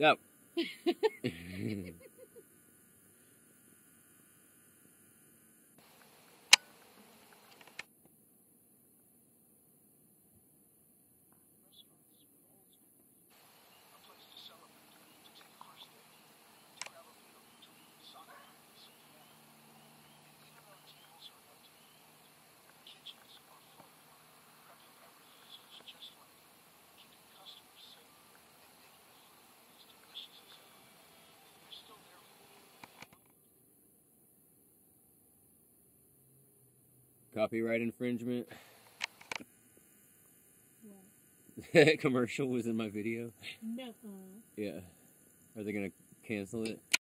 Yep. Copyright infringement. What? Commercial was in my video. No. Yeah. Are they gonna cancel it?